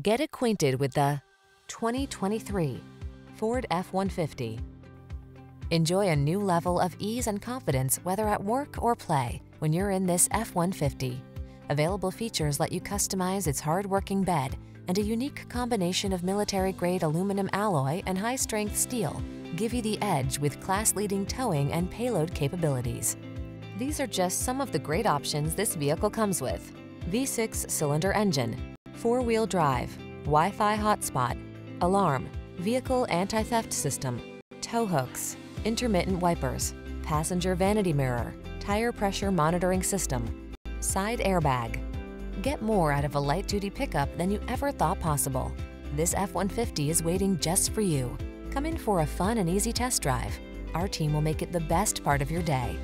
Get acquainted with the 2023 Ford F-150. Enjoy a new level of ease and confidence whether at work or play when you're in this F-150. Available features let you customize its hard-working bed and a unique combination of military-grade aluminum alloy and high-strength steel give you the edge with class-leading towing and payload capabilities. These are just some of the great options this vehicle comes with. V6 cylinder engine, four-wheel drive, Wi-Fi hotspot, alarm, vehicle anti-theft system, tow hooks, intermittent wipers, passenger vanity mirror, tire pressure monitoring system, side airbag. Get more out of a light-duty pickup than you ever thought possible. This F-150 is waiting just for you. Come in for a fun and easy test drive. Our team will make it the best part of your day.